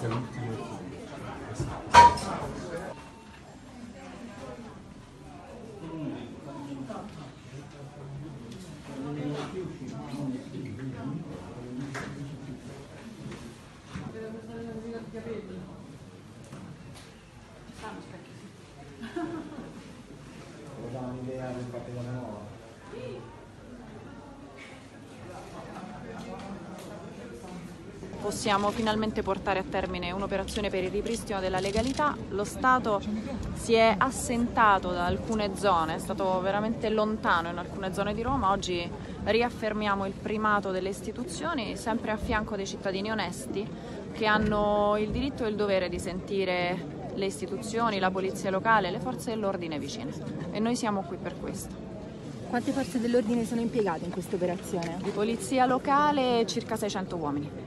Salute to. Possiamo finalmente portare a termine un'operazione per il ripristino della legalità. Lo Stato si è assentato da alcune zone, è stato veramente lontano in alcune zone di Roma, oggi riaffermiamo il primato delle istituzioni sempre a fianco dei cittadini onesti che hanno il diritto e il dovere di sentire le istituzioni, la polizia locale, le forze dell'ordine vicine e noi siamo qui per questo. Quante forze dell'ordine sono impiegate in questa operazione? Di polizia locale circa 600 uomini.